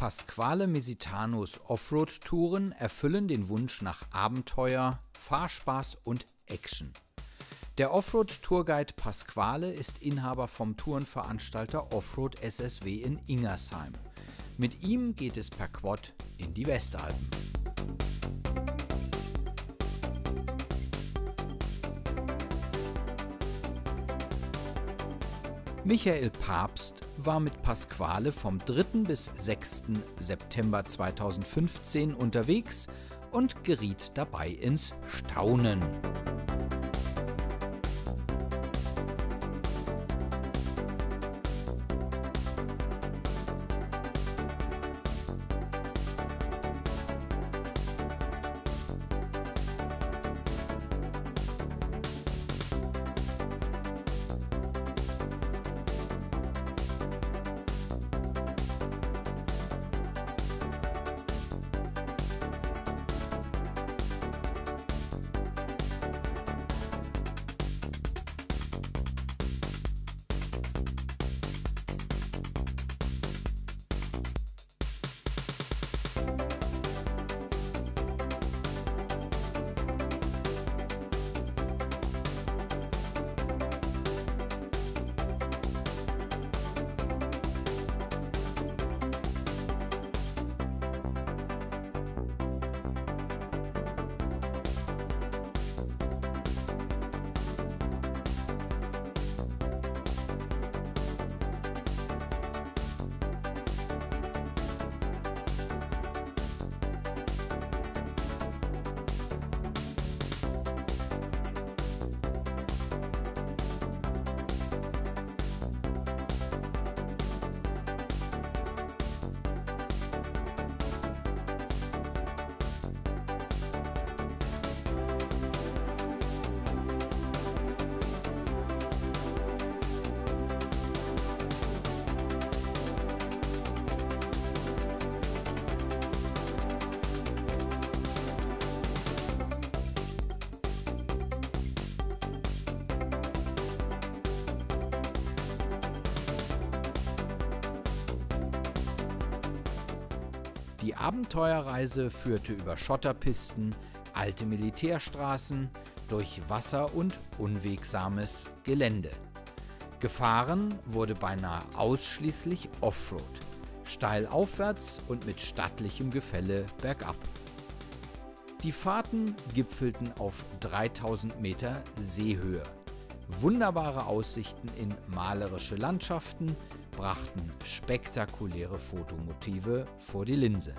Pasquale Mesitanos Offroad-Touren erfüllen den Wunsch nach Abenteuer, Fahrspaß und Action. Der Offroad-Tourguide Pasquale ist Inhaber vom Tourenveranstalter Offroad SSW in Ingersheim. Mit ihm geht es per Quad in die Westalpen. Michael Papst war mit Pasquale vom 3. bis 6. September 2015 unterwegs und geriet dabei ins Staunen. Abenteuerreise führte über Schotterpisten, alte Militärstraßen, durch Wasser und unwegsames Gelände. Gefahren wurde beinahe ausschließlich Offroad, steil aufwärts und mit stattlichem Gefälle bergab. Die Fahrten gipfelten auf 3000 Meter Seehöhe. Wunderbare Aussichten in malerische Landschaften, brachten spektakuläre Fotomotive vor die Linse.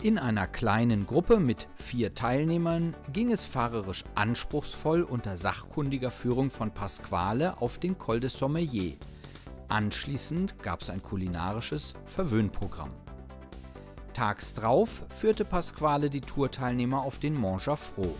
In einer kleinen Gruppe mit vier Teilnehmern ging es fahrerisch anspruchsvoll unter sachkundiger Führung von Pasquale auf den Col de Sommelier. Anschließend gab es ein kulinarisches Verwöhnprogramm. Tags drauf führte Pasquale die Tourteilnehmer auf den Mont Jaffrot.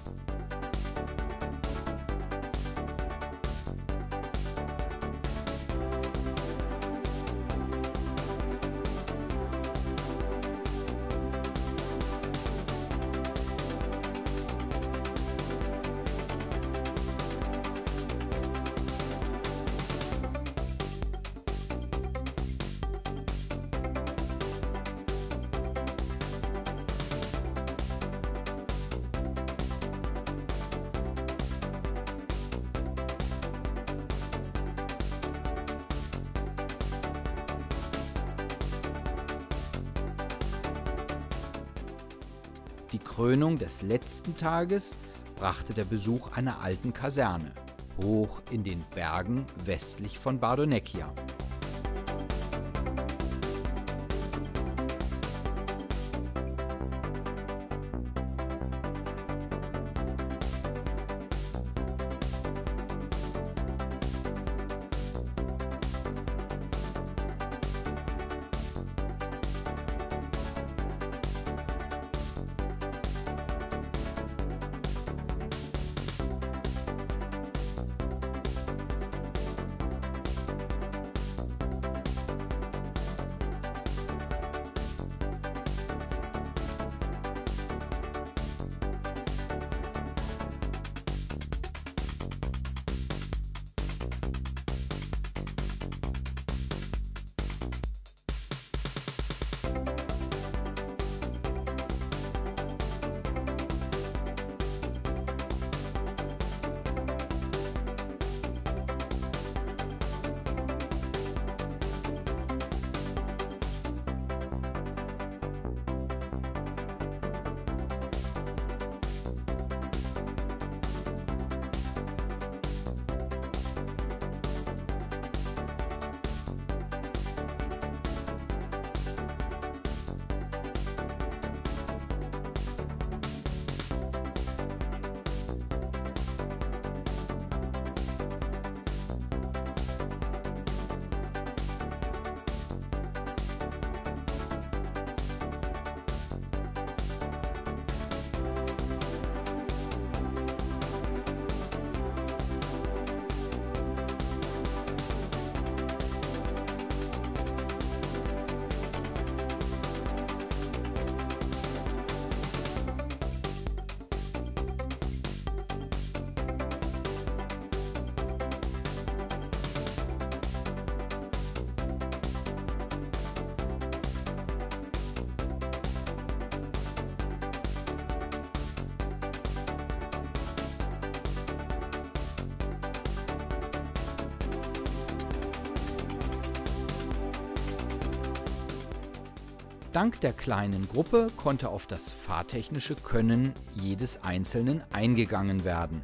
Die Krönung des letzten Tages brachte der Besuch einer alten Kaserne, hoch in den Bergen westlich von Bardonecchia. Dank der kleinen Gruppe konnte auf das fahrtechnische Können jedes Einzelnen eingegangen werden.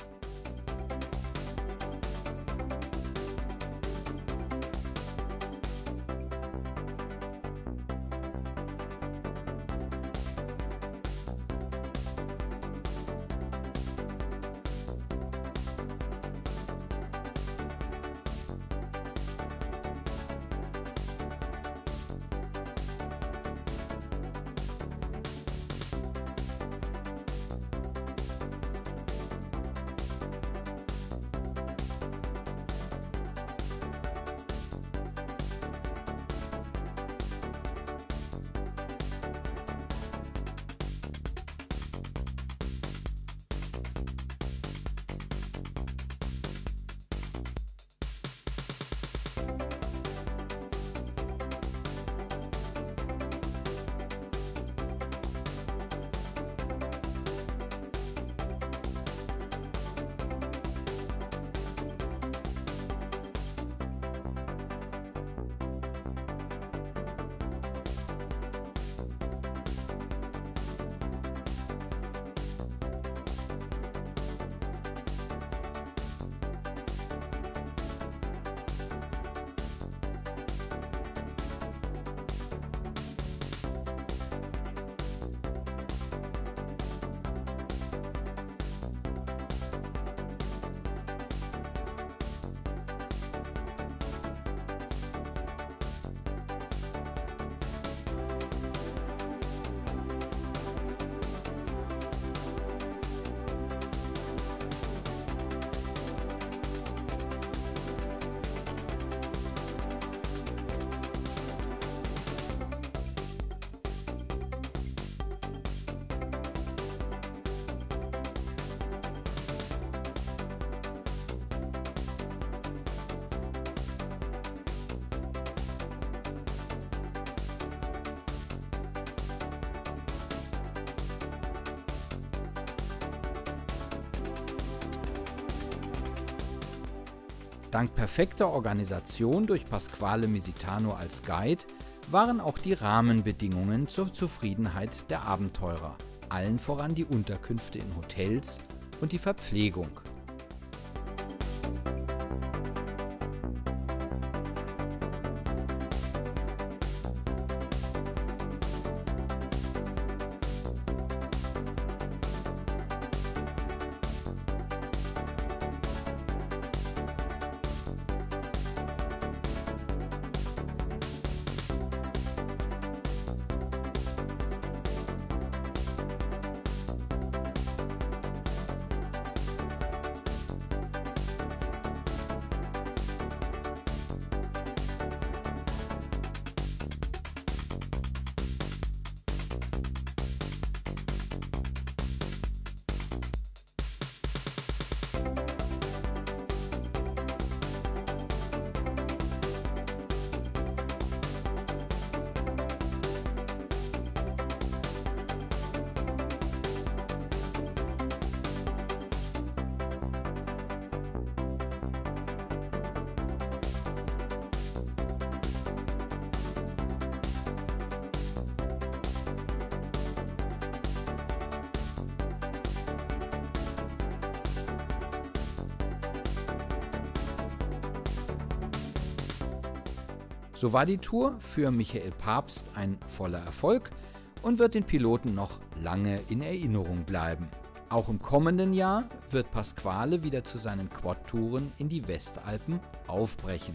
Dank perfekter Organisation durch Pasquale Misitano als Guide waren auch die Rahmenbedingungen zur Zufriedenheit der Abenteurer. allen voran die Unterkünfte in Hotels und die Verpflegung. So war die Tour für Michael Papst ein voller Erfolg und wird den Piloten noch lange in Erinnerung bleiben. Auch im kommenden Jahr wird Pasquale wieder zu seinen Quad-Touren in die Westalpen aufbrechen.